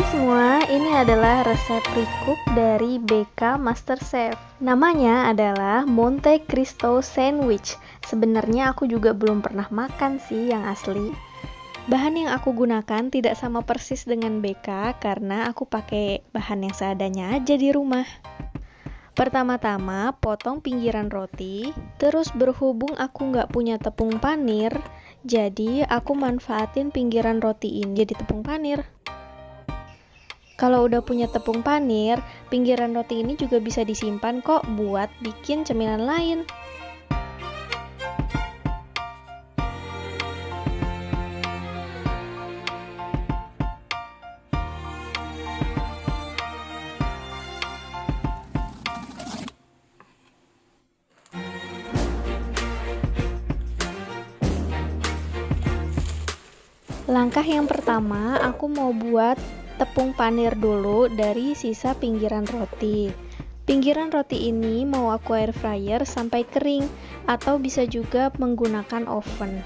Hai semua, ini adalah resep recook dari BK Masterchef. Namanya adalah Monte Cristo Sandwich. Sebenarnya aku juga belum pernah makan sih yang asli. Bahan yang aku gunakan tidak sama persis dengan BK karena aku pakai bahan yang seadanya aja di rumah. Pertama-tama potong pinggiran roti, terus berhubung aku nggak punya tepung panir, jadi aku manfaatin pinggiran roti ini jadi tepung panir. Kalau udah punya tepung panir, pinggiran roti ini juga bisa disimpan kok buat bikin cemilan lain. Langkah yang pertama, aku mau buat tepung panir dulu dari sisa pinggiran roti. Pinggiran roti ini mau aku air fryer sampai kering atau bisa juga menggunakan oven.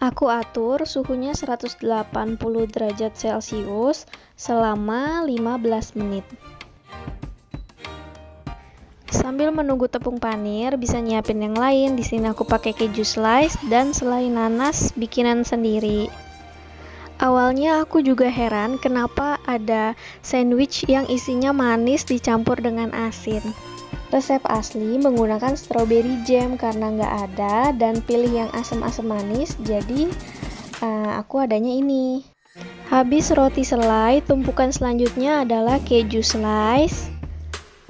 Aku atur suhunya 180 derajat Celcius selama 15 menit. Sambil menunggu tepung panir, bisa nyiapin yang lain. Di sini aku pakai keju slice dan selai nanas bikinan sendiri. Awalnya aku juga heran kenapa ada sandwich yang isinya manis dicampur dengan asin. Resep asli menggunakan strawberry jam karena nggak ada dan pilih yang asam-asam manis, jadi uh, aku adanya ini. Habis roti selai, tumpukan selanjutnya adalah keju slice,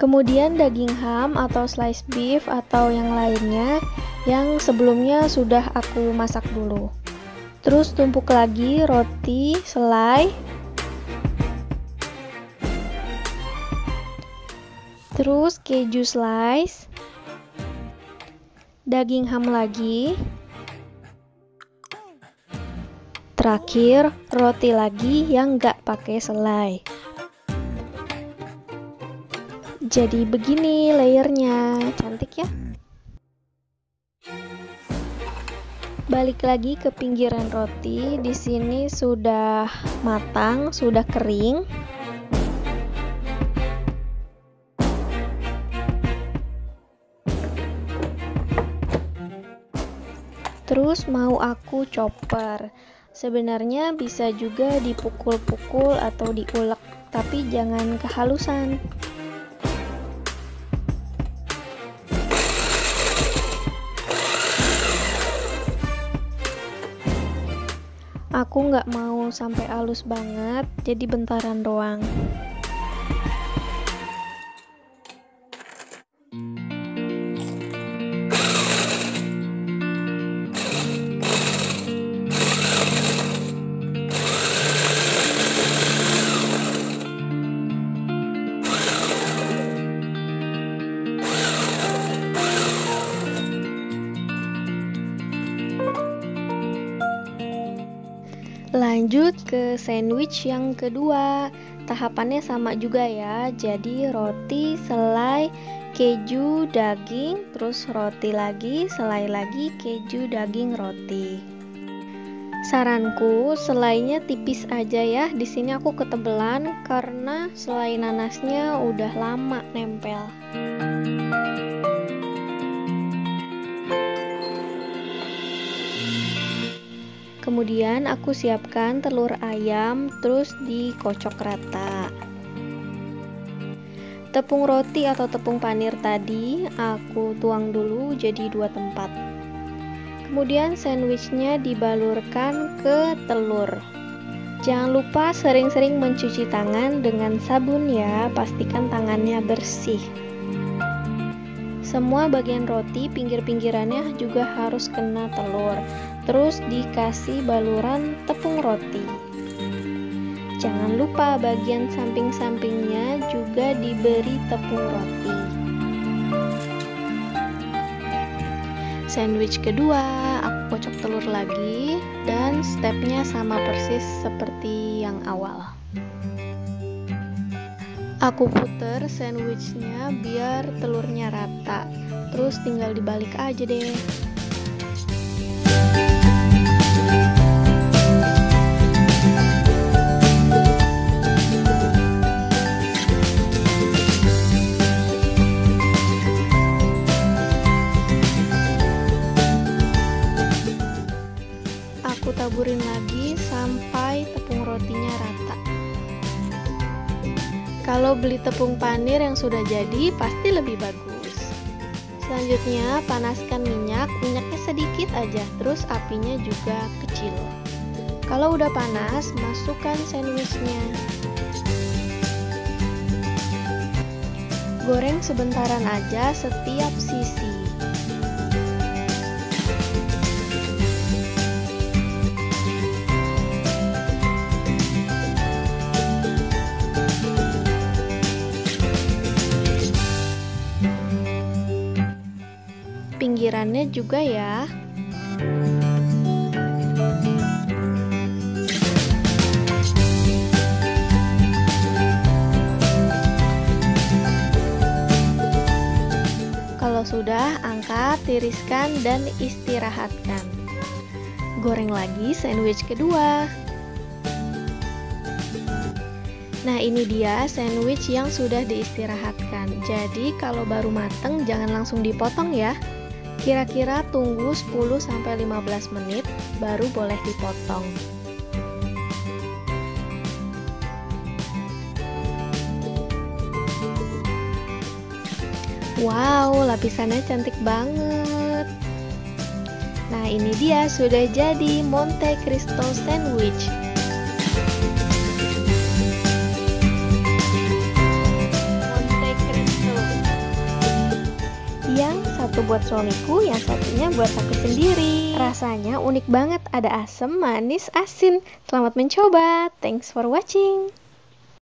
Kemudian daging ham atau slice beef atau yang lainnya yang sebelumnya sudah aku masak dulu. Terus tumpuk lagi roti selai. Terus keju slice. Daging ham lagi. Terakhir roti lagi yang gak pakai selai jadi begini layernya. Cantik ya? Balik lagi ke pinggiran roti. Di sini sudah matang sudah kering. Terus mau aku chopper. Sebenarnya bisa juga dipukul-pukul atau diulek tapi jangan kehalusan aku nggak mau sampai halus banget jadi bentaran doang Lanjut ke sandwich yang kedua. Tahapannya sama juga ya. Jadi roti, selai, keju, daging, terus roti lagi, selai lagi, keju, daging, roti. Saranku, selainya tipis aja ya. Di sini aku ketebelan karena selai nanasnya udah lama nempel. Kemudian aku siapkan telur ayam terus dikocok rata. Tepung roti atau tepung panir tadi aku tuang dulu jadi dua tempat. Kemudian sandwichnya dibalurkan ke telur. Jangan lupa sering-sering mencuci tangan dengan sabun ya, pastikan tangannya bersih. Semua bagian roti pinggir-pinggirannya juga harus kena telur terus dikasih baluran tepung roti. Jangan lupa bagian samping-sampingnya juga diberi tepung roti. Sandwich kedua, aku kocok telur lagi dan stepnya sama persis seperti yang awal. Aku puter sandwichnya biar telurnya rata. Terus tinggal dibalik aja deh. Taburin lagi sampai tepung rotinya rata. Kalau beli tepung panir yang sudah jadi, pasti lebih bagus. Selanjutnya, panaskan minyak, minyaknya sedikit aja, terus apinya juga kecil. Kalau udah panas, masukkan sandwichnya. Goreng sebentaran aja setiap sisi. Pinggirannya juga ya. Kalau sudah, angkat, tiriskan, dan istirahatkan. Goreng lagi sandwich kedua. Nah, ini dia sandwich yang sudah diistirahatkan. Jadi, kalau baru mateng jangan langsung dipotong ya. Kira-kira tunggu 10-15 menit baru boleh dipotong. Wow, lapisannya cantik banget. Nah, ini dia sudah jadi Monte Cristo sandwich. Satu buat suamiku, yang satunya buat aku sendiri. Rasanya unik banget, ada asam, manis, asin. Selamat mencoba. Thanks for watching.